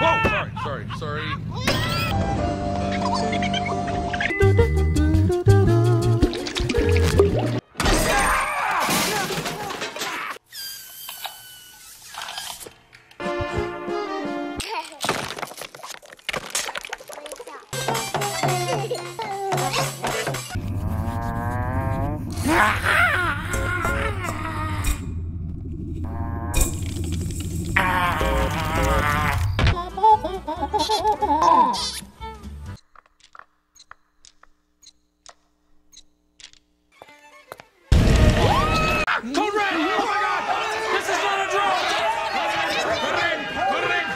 Whoa! Sorry, sorry, sorry. Code ah!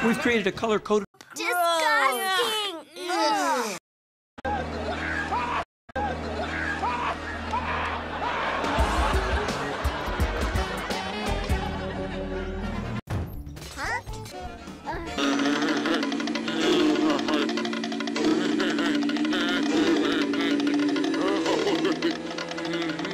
We've created a color coded. Disgusting! Ugh. Huh?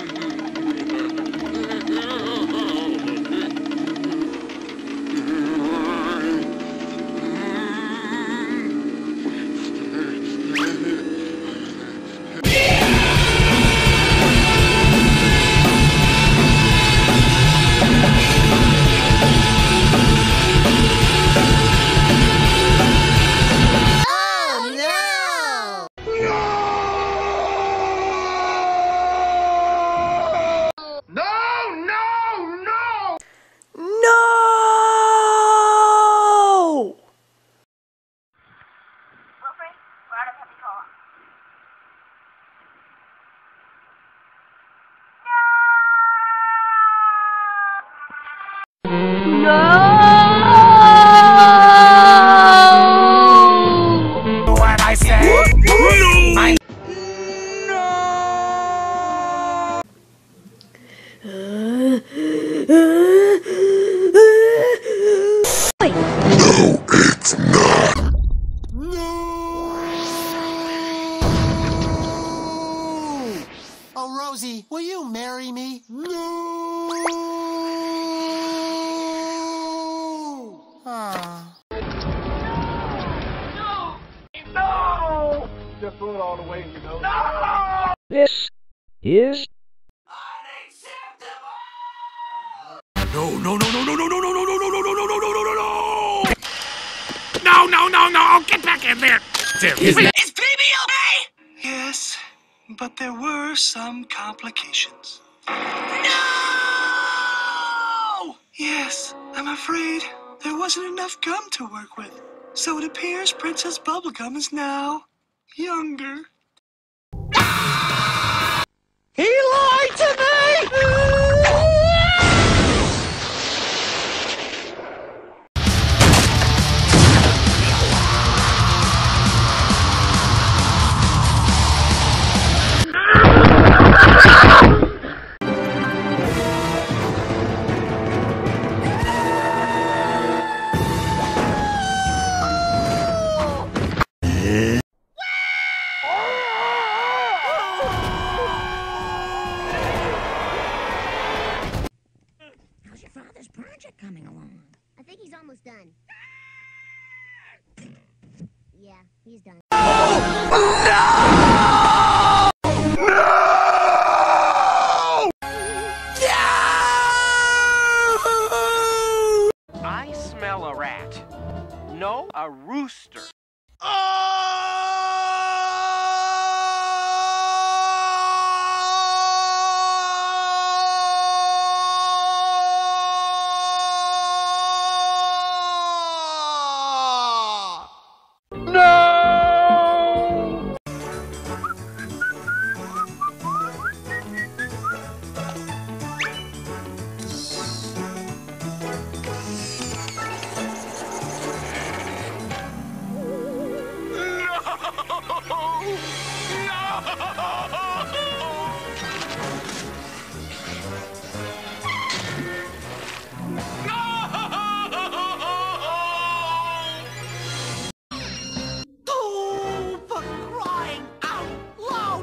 is No, no, no, no, no, no, no, no, no, no, no, no, no, no, no, no, no, no! No, no, no, no! No I'll get back in there! Is Is baby okay? Yes, but there were some complications. No! Yes, I'm afraid there wasn't enough gum to work with. So it appears Princess Bubblegum is now younger. 救命！He's done.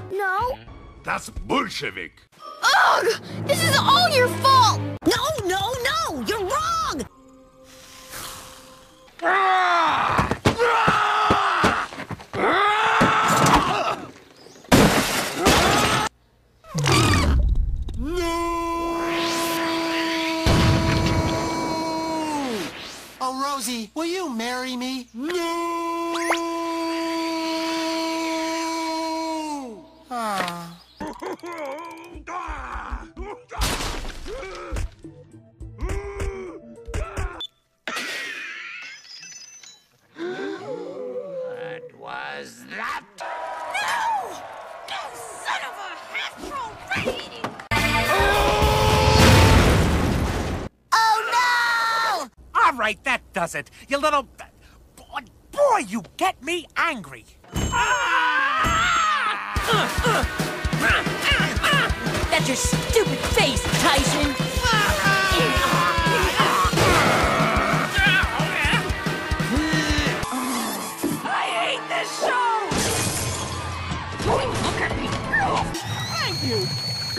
No, that's Bolshevik. Ugh! This is all your fault! Right, that does it. You little. Boy, boy you get me angry. That's your stupid face, Tyson! I hate this show! Look at me! Thank you!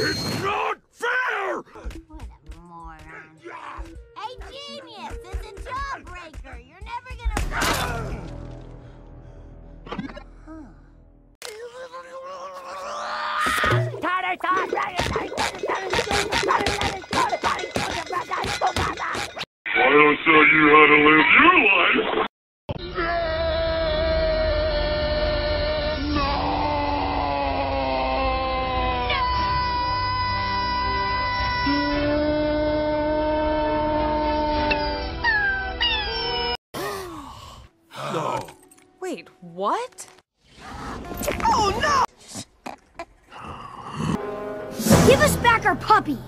It's not fair! Jawbreaker. You're never gonna. Wait, what? Oh, Give us back our puppy.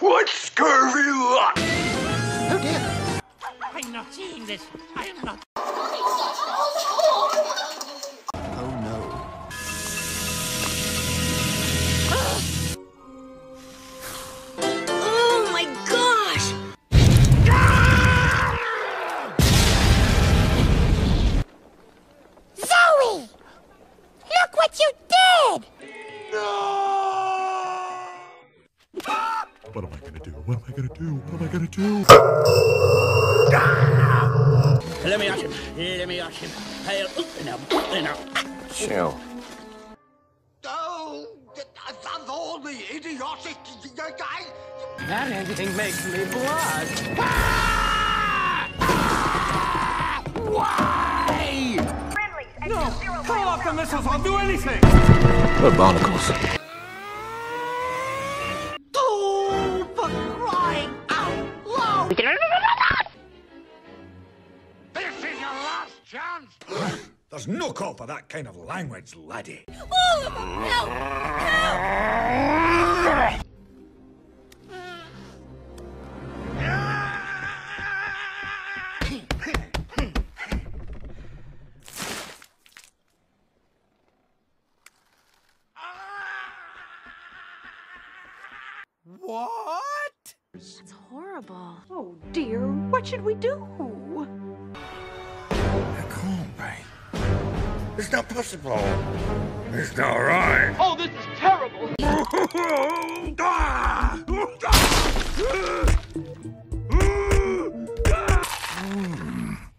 What scurvy luck! Oh, dear. I'm not seeing this. I am not. What am I gonna do? What am I gonna do? What am I gonna do? Let me ask him. Let me ask him. Hey, uh, now, now. Chill. Oh, of all the idiotic guy. That ending makes me blush. No! Call off the missiles! I'll do anything! What barnacles? Call for that kind of language, laddie. What? It's horrible. Oh dear, what should we do? It's not possible. It's not right. Oh, this is terrible!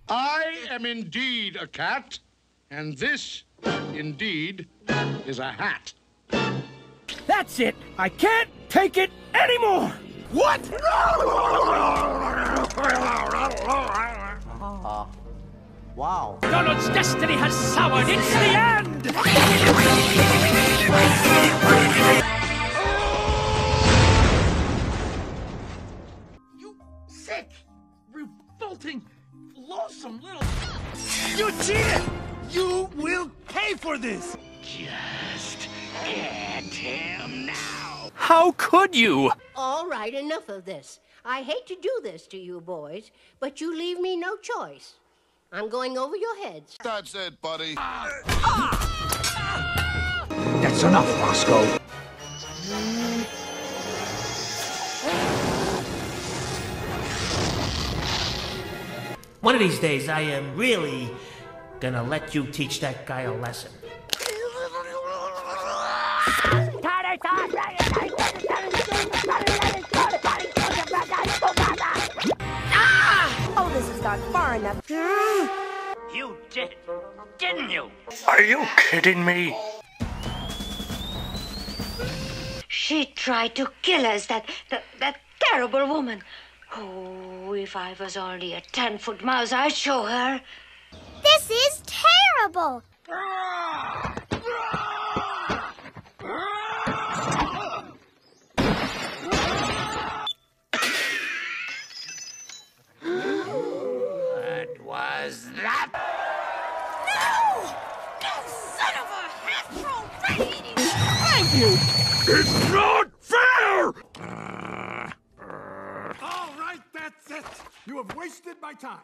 I am indeed a cat, and this, indeed, is a hat. That's it. I can't take it anymore. What? Wow. Donald's destiny has soured. It's the end. You sick, revolting, loathsome little. You cheated! You will pay for this! Just get him now. How could you? All right, enough of this. I hate to do this to you boys, but you leave me no choice. I'm going over your heads. That's it, buddy. That's enough, Roscoe. One of these days, I am really gonna let you teach that guy a lesson. Gone far enough. You did, didn't you? Are you kidding me? She tried to kill us, that, that, that terrible woman. Oh, if I was only a ten foot mouse, I'd show her. This is terrible! What you! It's not fair! All right, that's it. You have wasted my time.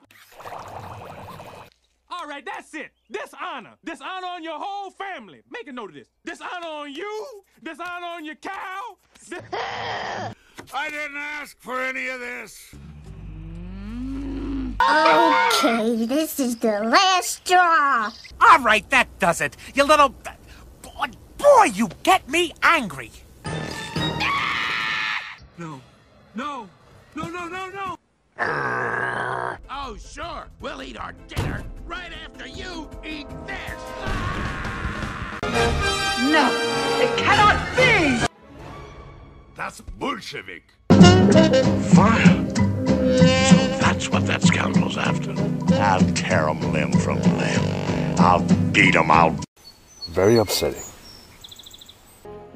All right, that's it. Dishonor. Dishonor on your whole family. Make a note of this. Dishonor on you. Dishonor on your cow. Dis- I didn't ask for any of this. Okay, this is the last straw. All right, that does it. You little. Boy, boy, you get me angry. No. No. No, no, no, no. Oh, sure. We'll eat our dinner right after you eat this. No, it cannot be! That's Bolshevik. Fire. So that's what that scoundrel's after. I'll tear him limb from limb. I'll beat him out. Very upsetting.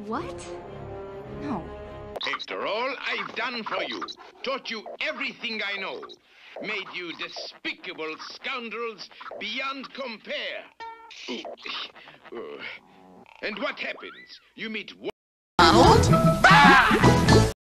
What? No. After all I've done for you, taught you everything I know, made you despicable scoundrels beyond compare. And what happens? You meet